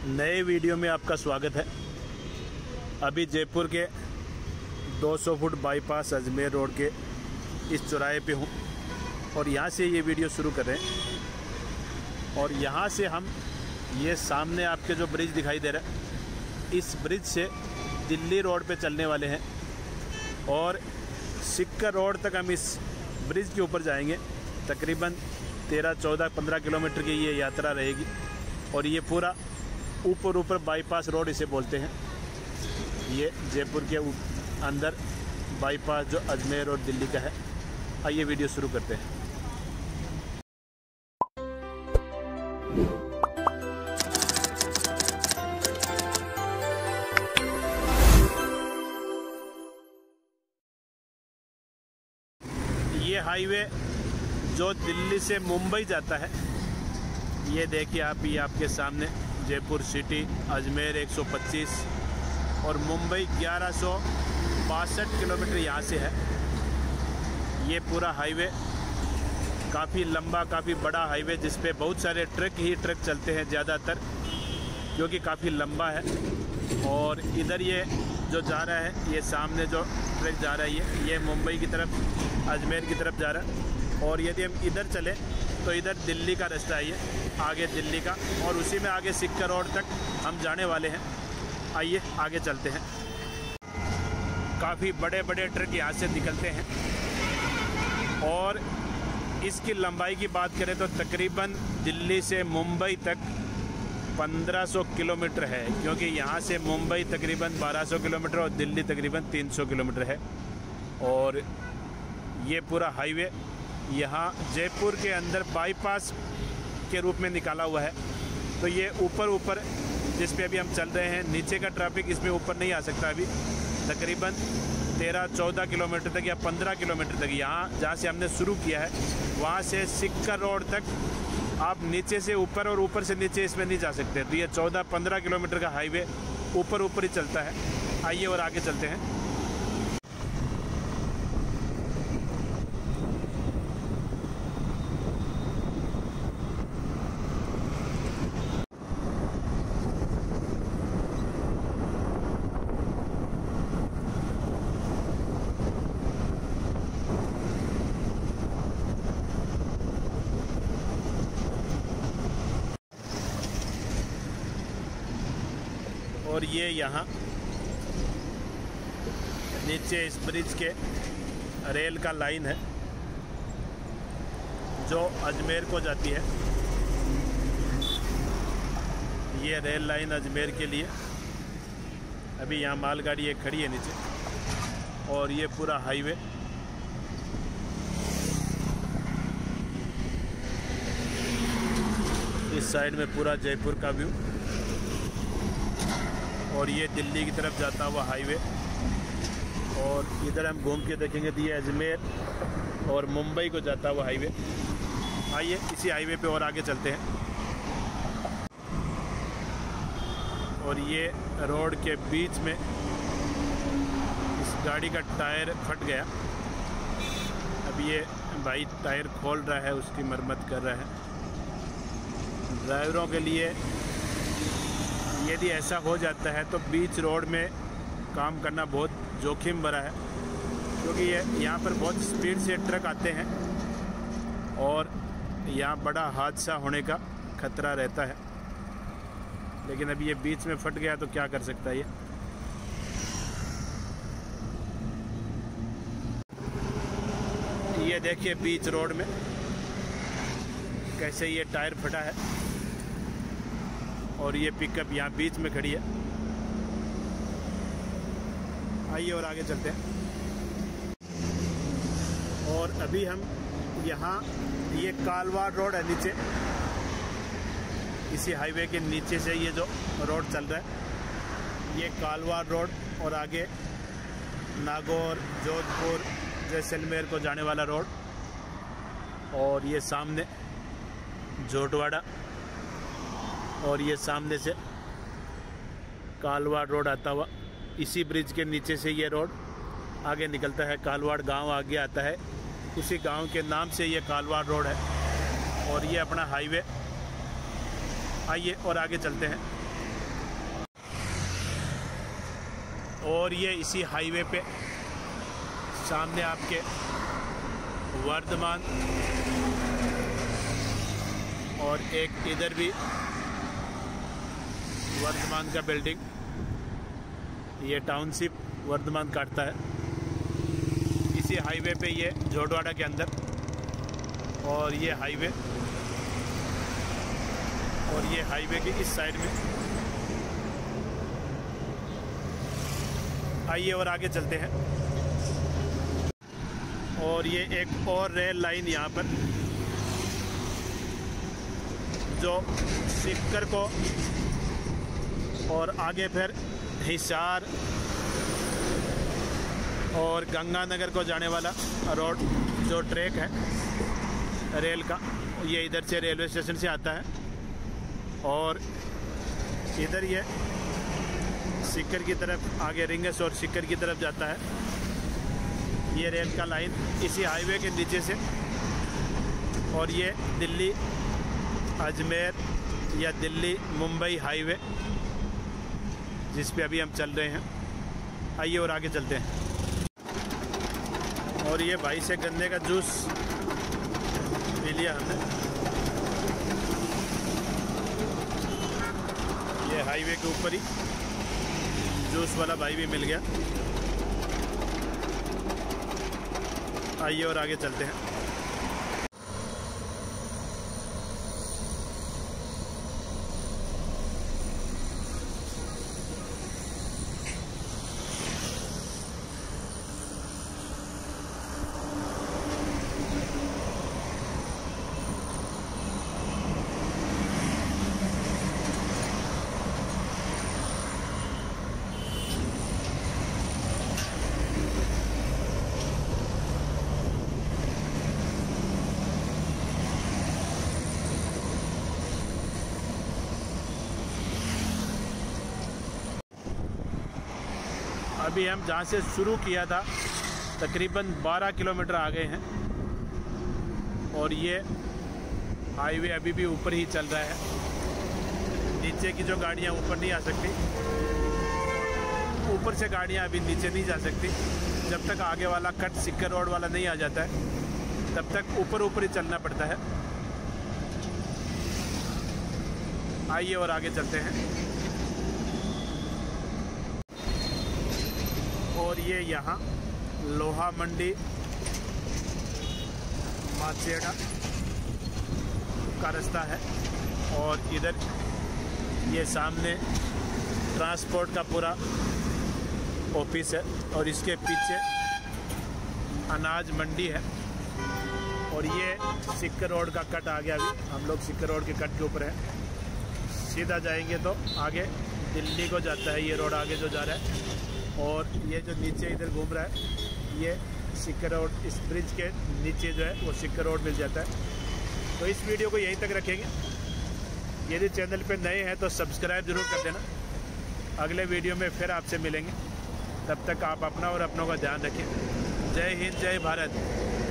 नए वीडियो में आपका स्वागत है। अभी जयपुर के 200 फुट बाईपास अजमेर रोड के इस चौराहे पे हूँ और यहाँ से ये वीडियो शुरू कर रहे हैं। और यहाँ से हम ये सामने आपके जो ब्रिज दिखाई दे रहा है, इस ब्रिज से दिल्ली रोड पे चलने वाले हैं और सिक्कर रोड तक हम इस ब्रिज के ऊपर जाएँगे। तकरीबन तेरह चौदह पंद्रह किलोमीटर की ये यात्रा रहेगी और ये पूरा ऊपर ऊपर बाईपास रोड इसे बोलते हैं। ये जयपुर के अंदर बाईपास जो अजमेर और दिल्ली का है। आइए वीडियो शुरू करते हैं। ये हाईवे जो दिल्ली से मुंबई जाता है, ये देखिए आप, ये आपके सामने। जयपुर सिटी, अजमेर 125 और मुंबई ग्यारह किलोमीटर यहाँ से है। ये पूरा हाईवे, काफ़ी लंबा, काफ़ी बड़ा हाईवे, जिस पे बहुत सारे ट्रक ही ट्रक चलते हैं ज़्यादातर क्योंकि काफ़ी लंबा है। और इधर ये जो जा रहा है, ये सामने जो ट्रक जा रहा है, ये ये मुंबई की तरफ़, अजमेर की तरफ़ जा रहा है। और यदि हम इधर चले तो इधर दिल्ली का रास्ता है ये, आगे दिल्ली का। और उसी में आगे सिक्का रोड तक हम जाने वाले हैं। आइए, आगे चलते हैं। काफ़ी बड़े बड़े ट्रक यहाँ से निकलते हैं। और इसकी लंबाई की बात करें तो तकरीबन दिल्ली से मुंबई तक 1500 किलोमीटर है, क्योंकि यहाँ से मुंबई तकरीबन 1200 किलोमीटर और दिल्ली तकरीबन 300 किलोमीटर है। और ये पूरा हाईवे यहाँ जयपुर के अंदर बाईपास के रूप में निकाला हुआ है। तो ये ऊपर ऊपर जिस पे अभी हम चल रहे हैं, नीचे का ट्रैफ़िक इसमें ऊपर नहीं आ सकता अभी। तकरीबन तेरह चौदह किलोमीटर तक या पंद्रह किलोमीटर तक यहाँ जहाँ से हमने शुरू किया है, वहाँ से सिक्कर रोड तक आप नीचे से ऊपर और ऊपर से नीचे इसमें नहीं जा सकते। तो ये चौदह पंद्रह किलोमीटर का हाईवे ऊपर ऊपर ही चलता है। आइए और आगे चलते हैं। और ये यहाँ नीचे इस ब्रिज के रेल का लाइन है, जो अजमेर को जाती है। ये रेल लाइन अजमेर के लिए। अभी यहाँ मालगाड़ी एक खड़ी है नीचे, और ये पूरा हाईवे। इस साइड में पूरा जयपुर का व्यू। और ये दिल्ली की तरफ़ जाता हुआ हाईवे। और इधर हम घूम के देखेंगे तो ये अजमेर और मुंबई को जाता हुआ हाईवे। आइए, इसी हाईवे पे और आगे चलते हैं। और ये रोड के बीच में इस गाड़ी का टायर फट गया। अब ये भाई टायर खोल रहा है, उसकी मरम्मत कर रहा है। ड्राइवरों के लिए यदि ऐसा हो जाता है तो बीच रोड में काम करना बहुत जोखिम भरा है, क्योंकि ये यहाँ पर बहुत स्पीड से ट्रक आते हैं और यहाँ बड़ा हादसा होने का खतरा रहता है। लेकिन अभी ये बीच में फट गया तो क्या कर सकता है ये? ये देखिए बीच रोड में कैसे ये टायर फटा है। और ये पिकअप यहाँ बीच में खड़ी है। आइए और आगे चलते हैं। और अभी हम यहाँ, ये कालवाड़ रोड है नीचे। इसी हाईवे के नीचे से ये जो रोड चल रहा है, ये कालवाड़ रोड और आगे नागौर, जोधपुर, जैसलमेर को जाने वाला रोड और ये सामने जोटवाड़ा। और ये सामने से कालवाड़ रोड आता हुआ, इसी ब्रिज के नीचे से ये रोड आगे निकलता है। कालवाड़ गाँव आगे आता है। उसी गाँव के नाम से ये कालवाड़ रोड है और ये अपना हाईवे। आइए और आगे चलते हैं। और ये इसी हाईवे पे सामने आपके वर्धमान और एक इधर भी वर्धमान का बिल्डिंग ये टाउनशिप वर्धमान काटता है। इसी हाईवे पे ये जोडवाड़ा के अंदर। और ये हाईवे और ये हाईवे के इस साइड में। आइए और आगे चलते हैं। और ये एक और रेल लाइन यहाँ पर। जो सिक्कर को और आगे फिर हिसार और गंगानगर को जाने वाला रोड जो ट्रैक है रेल का, ये इधर से रेलवे स्टेशन से आता है। और इधर ये सिक्कर की तरफ़ आगे रिंगस और सिक्कर की तरफ़ जाता है। ये रेल का लाइन इसी हाईवे के नीचे से। और ये दिल्ली, अजमेर या दिल्ली, मुंबई हाईवे जिस पे अभी हम चल रहे हैं। आइए और आगे चलते हैं। और ये भाई से गन्ने का जूस पी लिया हमने। ये हाईवे के ऊपर ही जूस वाला भाई भी मिल गया। आइए और आगे चलते हैं। अभी हम जहाँ से शुरू किया था, तकरीबन 12 किलोमीटर आ गए हैं। और ये हाईवे अभी भी ऊपर ही चल रहा है। नीचे की जो गाड़ियाँ ऊपर नहीं आ सकती, ऊपर से गाड़ियाँ अभी नीचे नहीं जा सकती। जब तक आगे वाला कट सिक्कर रोड वाला नहीं आ जाता है, तब तक ऊपर ऊपर ही चलना पड़ता है। आइए और आगे चलते हैं। और ये यहाँ लोहा मंडी, माचेड़ा का रास्ता है और इधर ये सामने ट्रांसपोर्ट का पूरा ऑफ़िस है और इसके पीछे अनाज मंडी है और ये सिक्कर रोड का कट आ गया अभी। हम लोग सिक्कर रोड के कट के ऊपर हैं। सीधा जाएँगे तो आगे दिल्ली को जाता है ये रोड आगे जो जा रहा है। और ये जो नीचे इधर घूम रहा है, ये सिक्कर रोड, इस ब्रिज के नीचे जो है, वो सिक्कर रोड मिल जाता है। तो इस वीडियो को यहीं तक रखेंगे। यदि चैनल पे नए हैं तो सब्सक्राइब ज़रूर कर देना। अगले वीडियो में फिर आपसे मिलेंगे। तब तक आप अपना और अपनों का ध्यान रखें। जय हिंद, जय भारत।